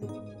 Woohoo!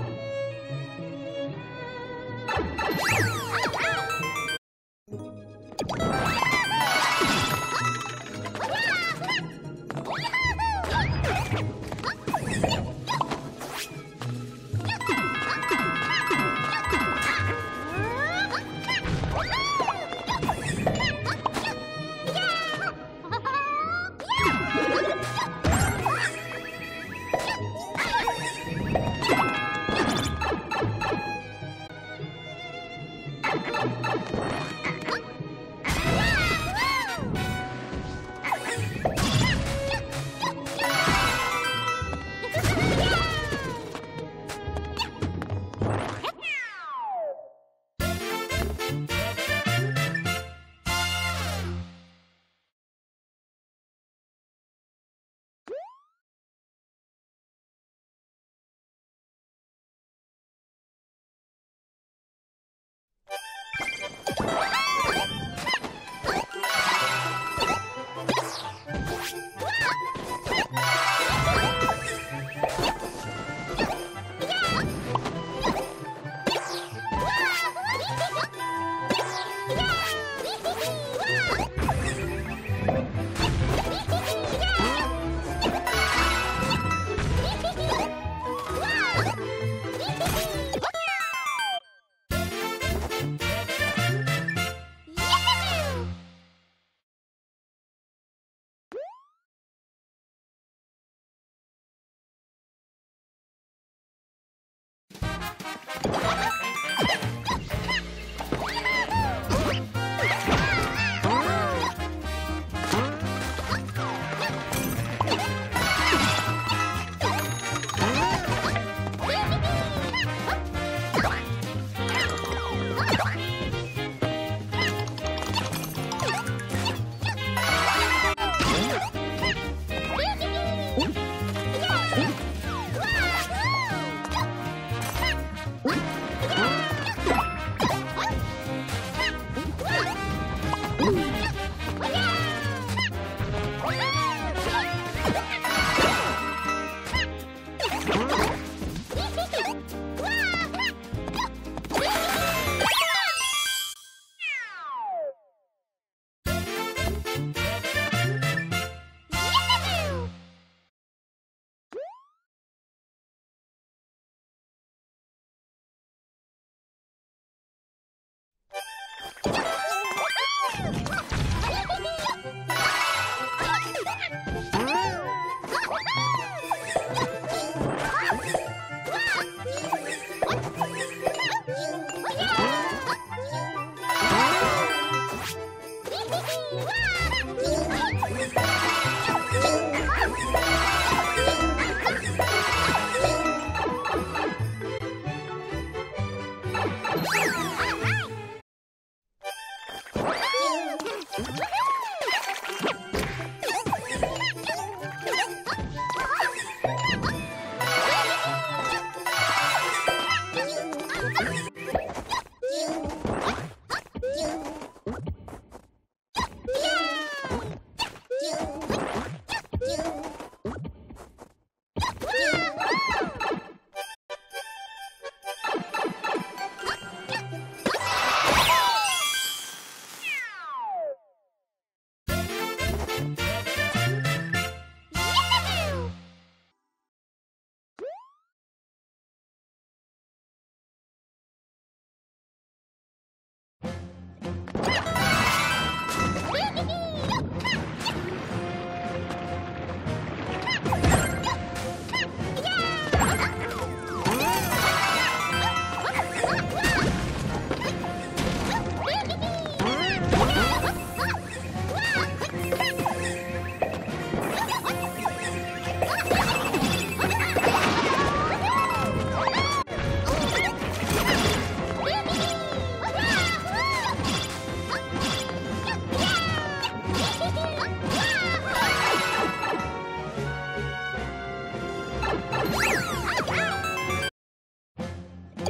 Ha ha ha!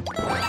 Bye.